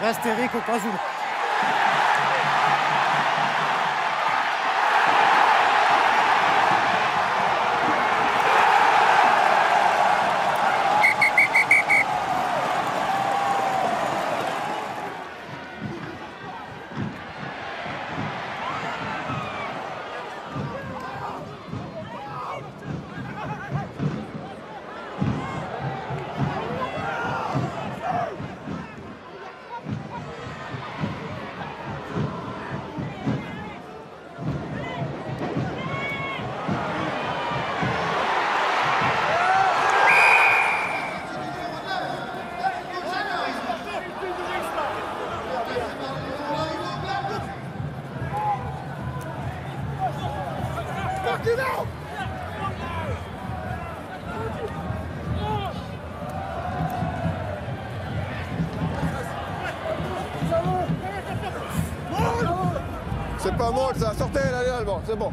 Раз ты Рику позвал. C'est pas molle ça, sortez allez Alban, c'est bon.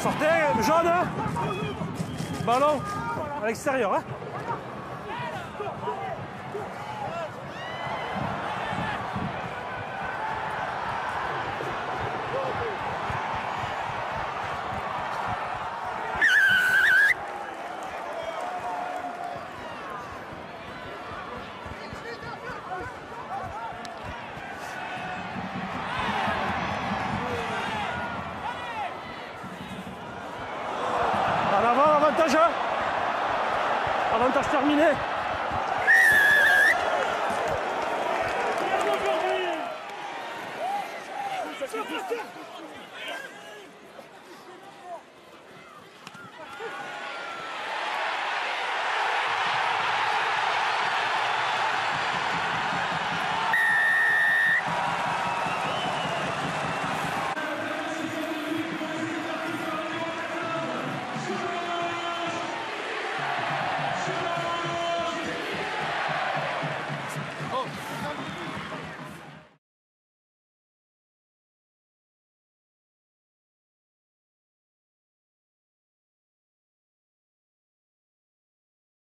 Sortez, jaune, Ballon à l'extérieur, hein En avant, avantage, hein Avantage terminé.